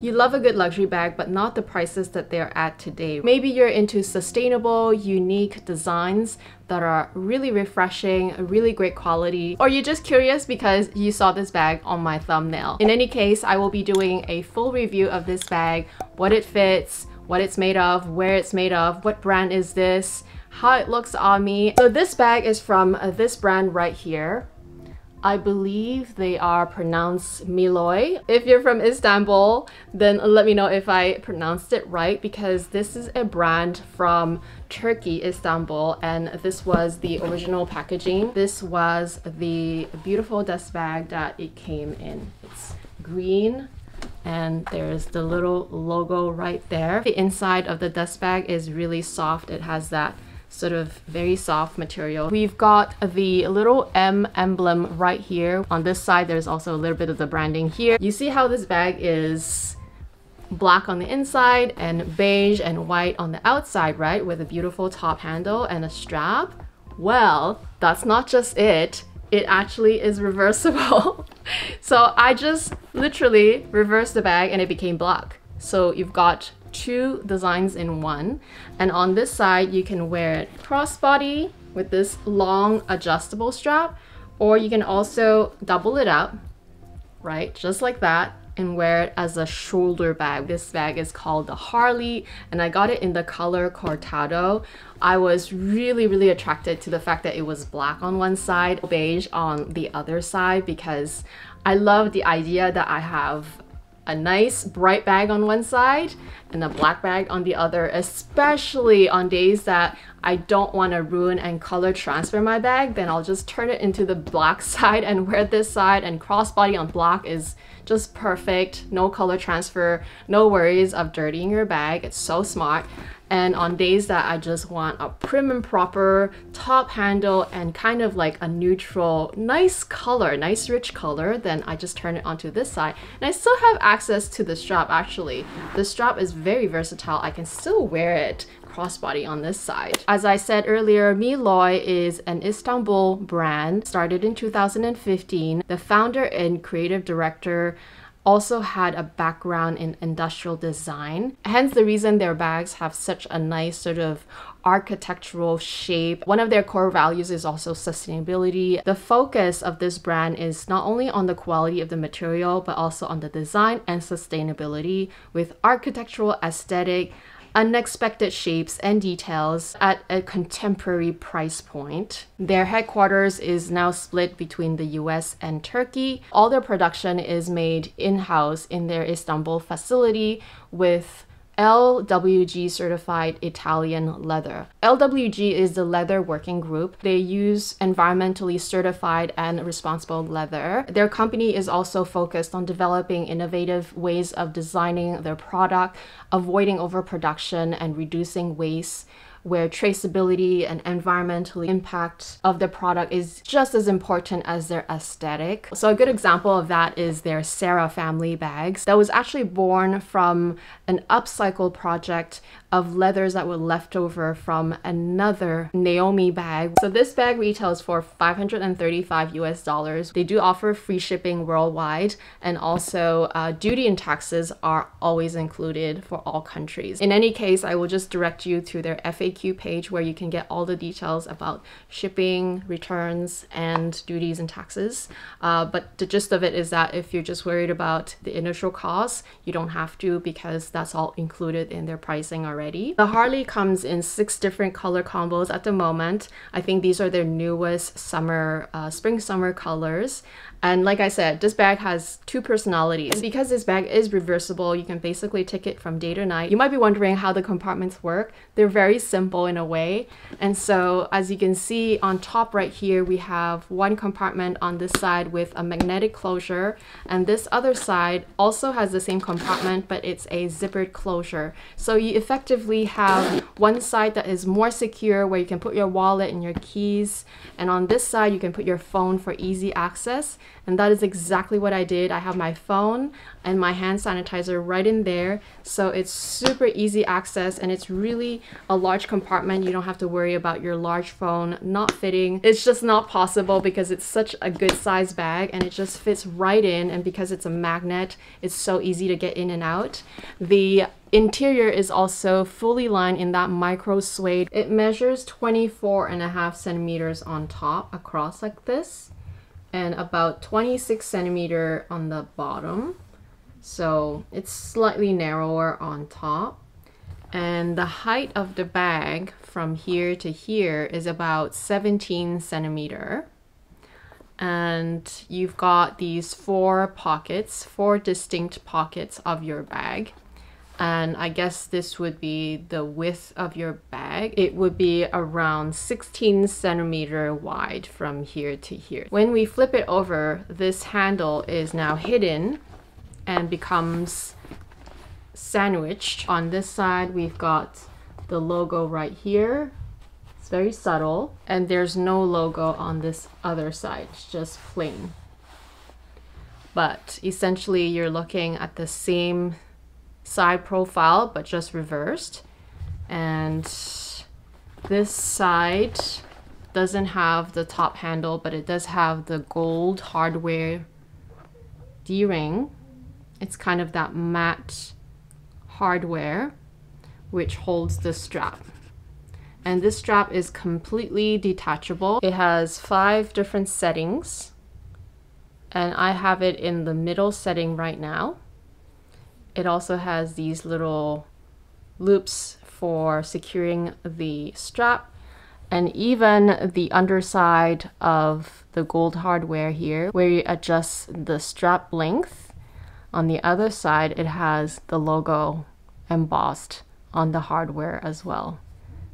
You love a good luxury bag, but not the prices that they're at today. Maybe you're into sustainable, unique designs that are really refreshing, really great quality, or you're just curious because you saw this bag on my thumbnail. In any case, I will be doing a full review of this bag, what it fits, what it's made of, where it's made of, what brand is this, how it looks on me. So this bag is from this brand right here. I believe they are pronounced Mlouye. If you're from Istanbul, then let me know if I pronounced it right because this is a brand from Turkey, Istanbul, and this was the original packaging. This was the beautiful dust bag that it came in. It's green and there's the little logo right there. The inside of the dust bag is really soft. It has that sort of very soft material. We've got the little M emblem right here. On this side, there's also a little bit of the branding here. You see how this bag is black on the inside and beige and white on the outside, right? With a beautiful top handle and a strap. Well, that's not just it. It actually is reversible. so I just literally reversed the bag and it became black. So you've got two designs in one. And on this side, you can wear it crossbody with this long adjustable strap, or you can also double it up, right? Just like that and wear it as a shoulder bag. This bag is called the Harley and I got it in the color Cortado. I was really, really attracted to the fact that it was black on one side, beige on the other side because I love the idea that I have a nice bright bag on one side and a black bag on the other, especially on days that I don't want to ruin and color transfer my bag, then I'll just turn it into the black side and wear this side and crossbody on black is just perfect. No color transfer, no worries of dirtying your bag. It's so smart. And on days that I just want a prim and proper top handle and kind of like a neutral, nice color, nice rich color, then I just turn it onto this side. And I still have access to the strap actually. The strap is very versatile. I can still wear it crossbody on this side. As I said earlier, Mlouye is an Istanbul brand started in 2015. The founder and creative director also had a background in industrial design. Hence the reason their bags have such a nice sort of architectural shape. One of their core values is also sustainability. The focus of this brand is not only on the quality of the material, but also on the design and sustainability with architectural aesthetic, unexpected shapes and details at a contemporary price point. Their headquarters is now split between the US and Turkey. All their production is made in-house in their Istanbul facility with LWG certified Italian leather. LWG is the leather working group. They use environmentally certified and responsible leather. Their company is also focused on developing innovative ways of designing their product, avoiding overproduction, and reducing waste where traceability and environmental impact of the product is just as important as their aesthetic. So a good example of that is their Sera family bags that was actually born from an upcycle project of leathers that were left over from another Naomi bag. So this bag retails for 535 US dollars. They do offer free shipping worldwide and also uh, duty and taxes are always included for all countries. In any case, I will just direct you to their FAQ page where you can get all the details about shipping, returns, and duties and taxes. Uh, but the gist of it is that if you're just worried about the initial cost, you don't have to because that's all included in their pricing already already. The Harley comes in six different color combos at the moment. I think these are their newest summer, uh, spring summer colors. And like I said, this bag has two personalities. And because this bag is reversible, you can basically take it from day to night. You might be wondering how the compartments work. They're very simple in a way. And so as you can see on top right here, we have one compartment on this side with a magnetic closure. And this other side also has the same compartment, but it's a zippered closure. So you effectively have one side that is more secure where you can put your wallet and your keys. And on this side, you can put your phone for easy access. And that is exactly what I did. I have my phone and my hand sanitizer right in there. So it's super easy access and it's really a large compartment. You don't have to worry about your large phone not fitting. It's just not possible because it's such a good size bag and it just fits right in. And because it's a magnet, it's so easy to get in and out. The interior is also fully lined in that micro suede. It measures 24 and a half centimeters on top across like this and about 26 centimeter on the bottom. So it's slightly narrower on top. And the height of the bag from here to here is about 17 centimeter. And you've got these four pockets, four distinct pockets of your bag and I guess this would be the width of your bag. It would be around 16 centimeter wide from here to here. When we flip it over, this handle is now hidden and becomes sandwiched. On this side, we've got the logo right here. It's very subtle. And there's no logo on this other side, it's just plain. But essentially, you're looking at the same side profile, but just reversed. And this side doesn't have the top handle, but it does have the gold hardware D-ring. It's kind of that matte hardware which holds the strap. And this strap is completely detachable. It has five different settings and I have it in the middle setting right now. It also has these little loops for securing the strap and even the underside of the gold hardware here where you adjust the strap length. On the other side it has the logo embossed on the hardware as well.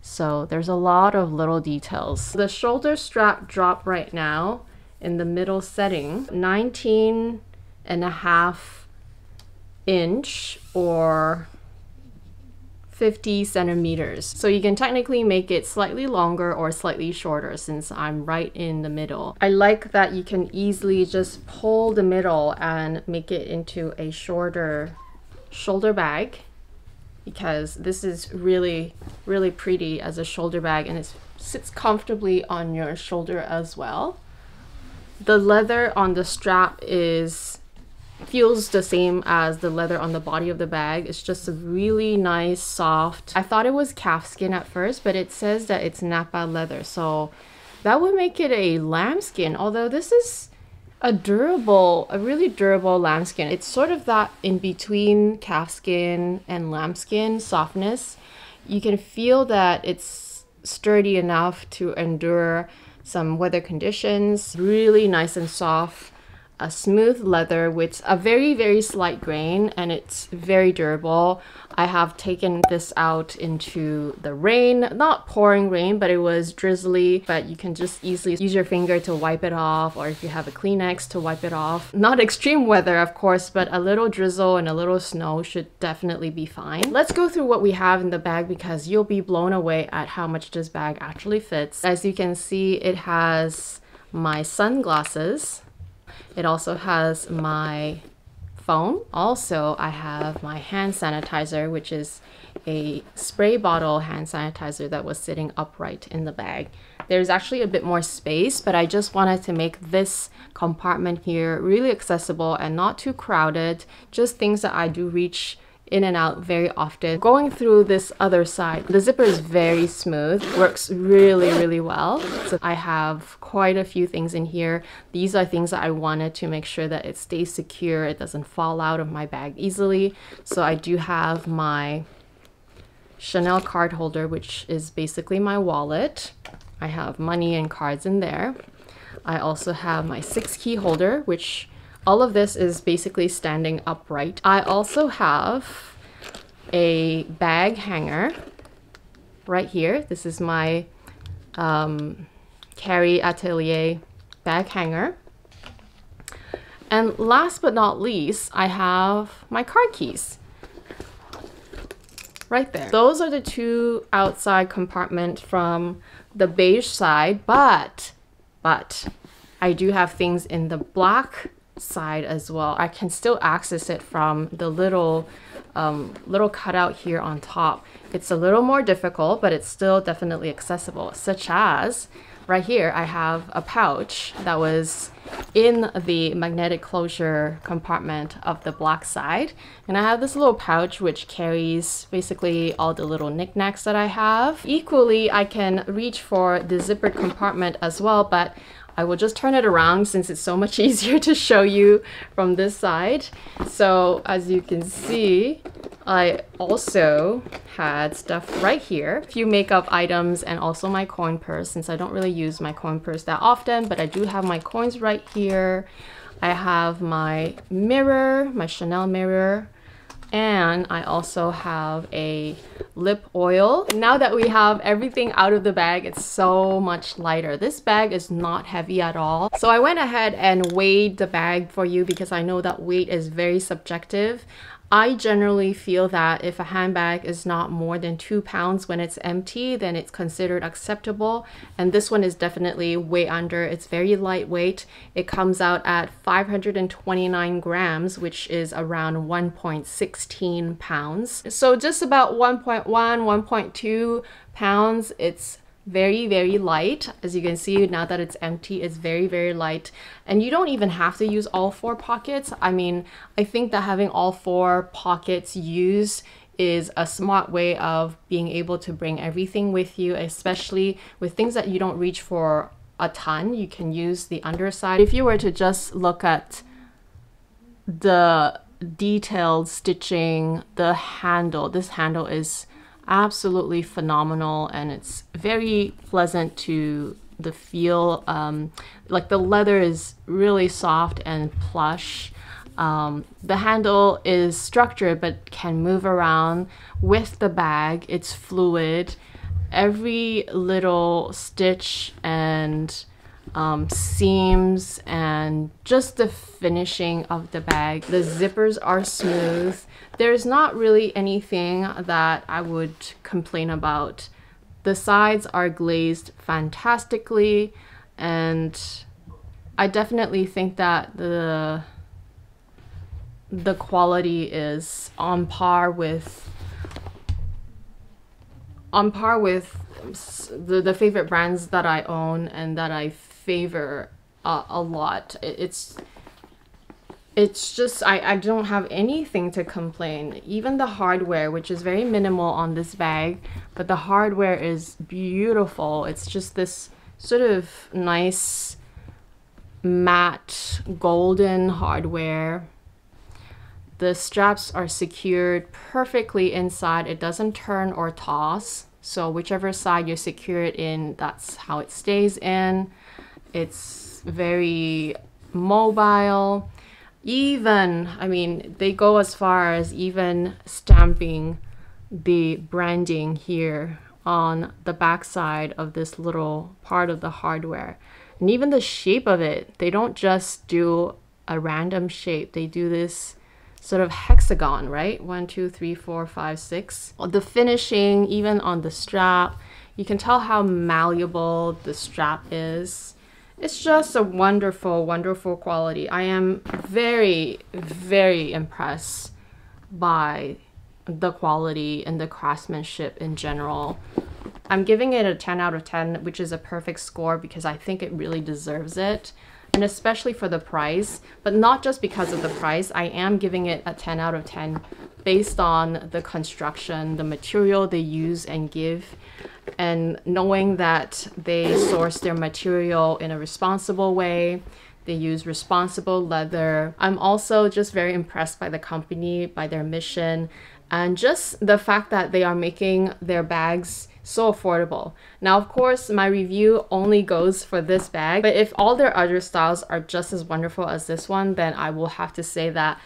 So there's a lot of little details. The shoulder strap drop right now in the middle setting 19 and a half inch or 50 centimeters. So you can technically make it slightly longer or slightly shorter since I'm right in the middle. I like that you can easily just pull the middle and make it into a shorter shoulder bag because this is really, really pretty as a shoulder bag and it sits comfortably on your shoulder as well. The leather on the strap is feels the same as the leather on the body of the bag. It's just a really nice, soft. I thought it was calfskin at first, but it says that it's Nappa leather. So that would make it a lambskin, although this is a durable, a really durable lambskin. It's sort of that in between calfskin and lambskin softness. You can feel that it's sturdy enough to endure some weather conditions. Really nice and soft a smooth leather with a very very slight grain and it's very durable. I have taken this out into the rain not pouring rain but it was drizzly but you can just easily use your finger to wipe it off or if you have a Kleenex to wipe it off. Not extreme weather of course but a little drizzle and a little snow should definitely be fine. Let's go through what we have in the bag because you'll be blown away at how much this bag actually fits. As you can see it has my sunglasses it also has my phone. Also, I have my hand sanitizer, which is a spray bottle hand sanitizer that was sitting upright in the bag. There's actually a bit more space, but I just wanted to make this compartment here really accessible and not too crowded. Just things that I do reach in and out very often. Going through this other side, the zipper is very smooth, works really, really well. So I have quite a few things in here. These are things that I wanted to make sure that it stays secure, it doesn't fall out of my bag easily. So I do have my Chanel card holder, which is basically my wallet. I have money and cards in there. I also have my six key holder, which all of this is basically standing upright. I also have a bag hanger right here. This is my um, Carry Atelier bag hanger. And last but not least, I have my card keys right there. Those are the two outside compartments from the beige side, but, but I do have things in the black side as well. I can still access it from the little um, little cutout here on top. It's a little more difficult, but it's still definitely accessible, such as right here, I have a pouch that was in the magnetic closure compartment of the black side. And I have this little pouch which carries basically all the little knickknacks that I have. Equally, I can reach for the zippered compartment as well, but I will just turn it around since it's so much easier to show you from this side. So as you can see, I also had stuff right here, a few makeup items and also my coin purse since I don't really use my coin purse that often, but I do have my coins right here. I have my mirror, my Chanel mirror, and I also have a lip oil. Now that we have everything out of the bag, it's so much lighter. This bag is not heavy at all. So I went ahead and weighed the bag for you because I know that weight is very subjective. I generally feel that if a handbag is not more than two pounds when it's empty, then it's considered acceptable. And this one is definitely way under. It's very lightweight. It comes out at 529 grams, which is around 1.16 pounds. So just about 1.1, 1.2 pounds. It's very very light. As you can see now that it's empty it's very very light. And you don't even have to use all four pockets. I mean i think that having all four pockets used is a smart way of being able to bring everything with you especially with things that you don't reach for a ton. You can use the underside. If you were to just look at the detailed stitching the handle this handle is absolutely phenomenal and it's very pleasant to the feel. Um, like the leather is really soft and plush. Um, the handle is structured but can move around with the bag. It's fluid. Every little stitch and um, seams and just the finishing of the bag. The zippers are smooth. There's not really anything that I would complain about. The sides are glazed fantastically and I definitely think that the the quality is on par with on par with the, the favorite brands that I own and that I favor uh, a lot. It's it's just I, I don't have anything to complain. Even the hardware, which is very minimal on this bag, but the hardware is beautiful. It's just this sort of nice matte golden hardware. The straps are secured perfectly inside. It doesn't turn or toss. So whichever side you secure it in, that's how it stays in. It's very mobile. Even, I mean, they go as far as even stamping the branding here on the backside of this little part of the hardware. And even the shape of it, they don't just do a random shape. They do this sort of hexagon, right? One, two, three, four, five, six. The finishing, even on the strap, you can tell how malleable the strap is it's just a wonderful, wonderful quality. I am very, very impressed by the quality and the craftsmanship in general. I'm giving it a 10 out of 10, which is a perfect score because I think it really deserves it. And especially for the price, but not just because of the price, I am giving it a 10 out of 10 based on the construction, the material they use and give and knowing that they source their material in a responsible way they use responsible leather. I'm also just very impressed by the company by their mission and just the fact that they are making their bags so affordable. Now, of course, my review only goes for this bag, but if all their other styles are just as wonderful as this one, then I will have to say that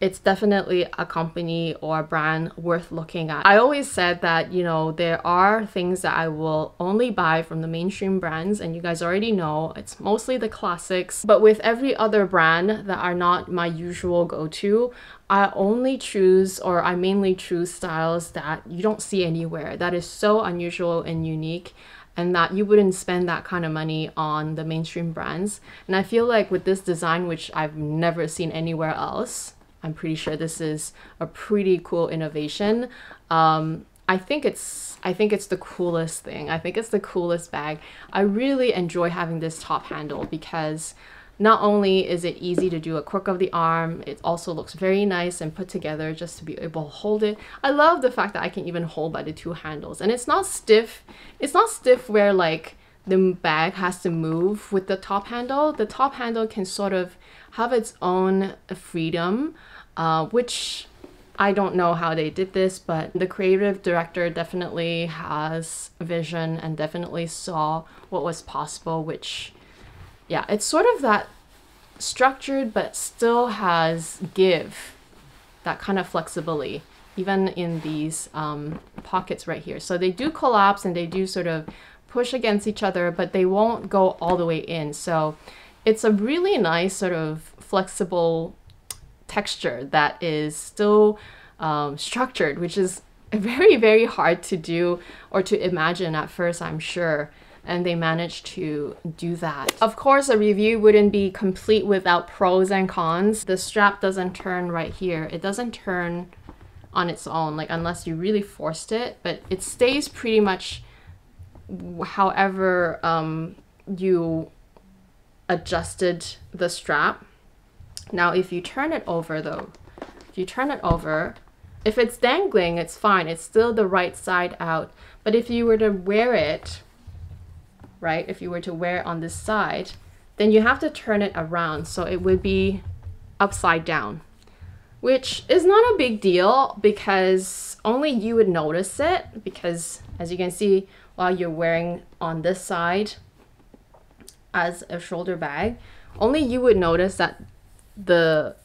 it's definitely a company or a brand worth looking at. I always said that, you know, there are things that I will only buy from the mainstream brands, and you guys already know it's mostly the classics. But with every other brand that are not my usual go to, I only choose or I mainly choose styles that you don't see anywhere, that is so unusual and unique and that you wouldn't spend that kind of money on the mainstream brands. And I feel like with this design, which I've never seen anywhere else, I'm pretty sure this is a pretty cool innovation. Um, I think it's I think it's the coolest thing. I think it's the coolest bag. I really enjoy having this top handle because not only is it easy to do a crook of the arm, it also looks very nice and put together just to be able to hold it. I love the fact that I can even hold by the two handles and it's not stiff. It's not stiff where like the bag has to move with the top handle. The top handle can sort of have its own freedom, uh, which I don't know how they did this, but the creative director definitely has vision and definitely saw what was possible, which yeah, it's sort of that structured but still has give, that kind of flexibility, even in these um, pockets right here. So they do collapse and they do sort of push against each other, but they won't go all the way in. So it's a really nice sort of flexible texture that is still um, structured, which is very, very hard to do or to imagine at first, I'm sure and they managed to do that. Of course, a review wouldn't be complete without pros and cons. The strap doesn't turn right here. It doesn't turn on its own, like unless you really forced it, but it stays pretty much however um, you adjusted the strap. Now, if you turn it over though, if you turn it over, if it's dangling, it's fine. It's still the right side out. But if you were to wear it right? If you were to wear it on this side, then you have to turn it around. So it would be upside down, which is not a big deal because only you would notice it because as you can see, while you're wearing on this side as a shoulder bag, only you would notice that the,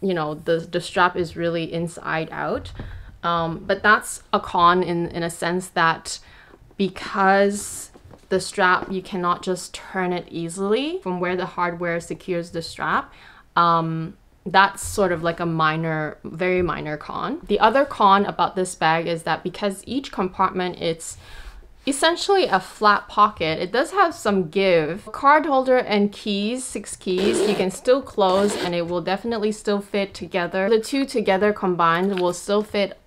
you know, the, the strap is really inside out. Um, but that's a con in, in a sense that because the strap, you cannot just turn it easily from where the hardware secures the strap. Um, that's sort of like a minor, very minor con. The other con about this bag is that because each compartment it's essentially a flat pocket. It does have some give. Card holder and keys, six keys, you can still close and it will definitely still fit together. The two together combined will still fit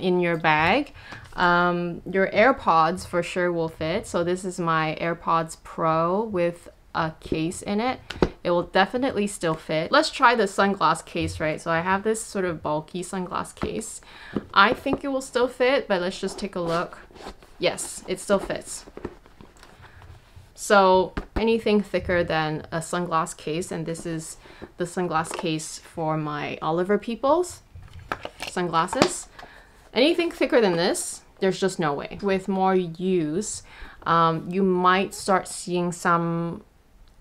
in your bag. Um, your AirPods for sure will fit. So this is my AirPods Pro with a case in it. It will definitely still fit. Let's try the sunglass case, right? So I have this sort of bulky sunglass case. I think it will still fit, but let's just take a look. Yes, it still fits. So anything thicker than a sunglass case, and this is the sunglass case for my Oliver Peoples sunglasses. Anything thicker than this, there's just no way. With more use, um, you might start seeing some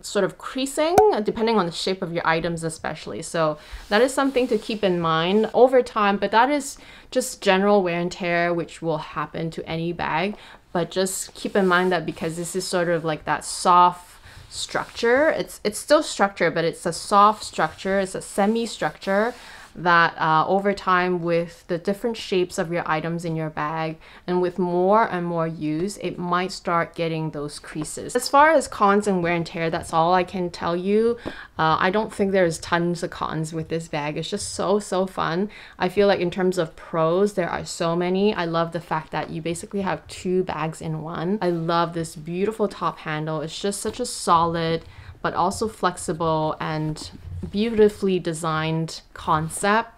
sort of creasing uh, depending on the shape of your items especially. So that is something to keep in mind over time but that is just general wear and tear which will happen to any bag. But just keep in mind that because this is sort of like that soft structure it's it's still structure but it's a soft structure it's a semi structure that uh, over time with the different shapes of your items in your bag and with more and more use, it might start getting those creases. As far as cons and wear and tear, that's all I can tell you. Uh, I don't think there's tons of cons with this bag. It's just so, so fun. I feel like in terms of pros, there are so many. I love the fact that you basically have two bags in one. I love this beautiful top handle. It's just such a solid, but also flexible and beautifully designed concept.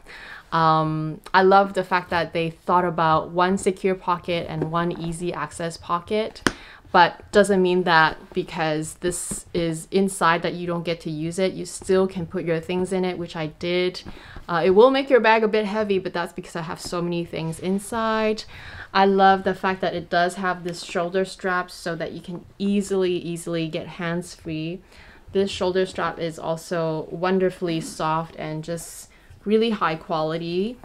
Um, I love the fact that they thought about one secure pocket and one easy access pocket, but doesn't mean that because this is inside that you don't get to use it. You still can put your things in it, which I did. Uh, it will make your bag a bit heavy, but that's because I have so many things inside. I love the fact that it does have this shoulder strap so that you can easily, easily get hands free. This shoulder strap is also wonderfully soft and just really high quality.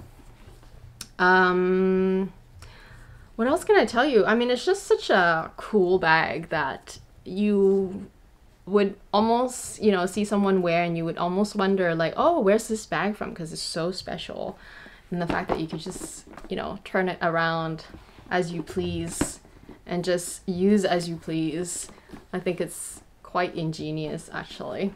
Um, what else can I tell you? I mean, it's just such a cool bag that you would almost, you know, see someone wear and you would almost wonder like, oh, where's this bag from? Because it's so special. And the fact that you could just, you know, turn it around as you please and just use as you please. I think it's quite ingenious actually.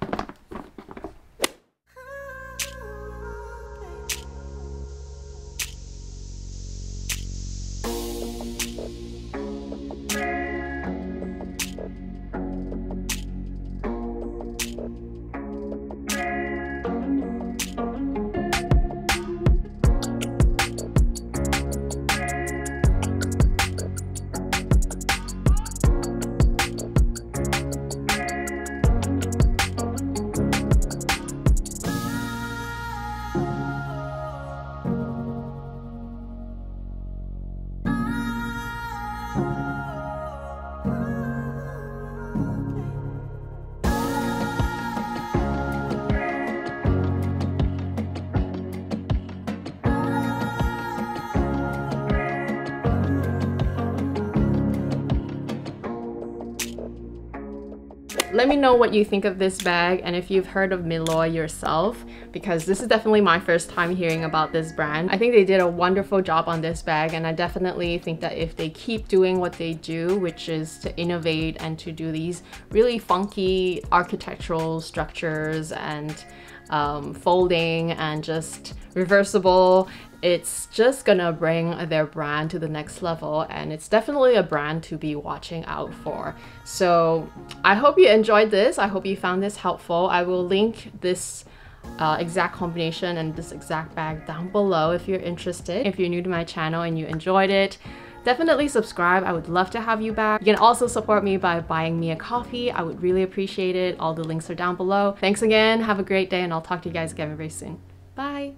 Let me know what you think of this bag and if you've heard of Mlouye yourself because this is definitely my first time hearing about this brand. I think they did a wonderful job on this bag and I definitely think that if they keep doing what they do, which is to innovate and to do these really funky architectural structures and um, folding and just reversible it's just gonna bring their brand to the next level and it's definitely a brand to be watching out for. So I hope you enjoyed this. I hope you found this helpful. I will link this uh, exact combination and this exact bag down below if you're interested. If you're new to my channel and you enjoyed it, definitely subscribe. I would love to have you back. You can also support me by buying me a coffee. I would really appreciate it. All the links are down below. Thanks again. Have a great day and I'll talk to you guys again very soon. Bye.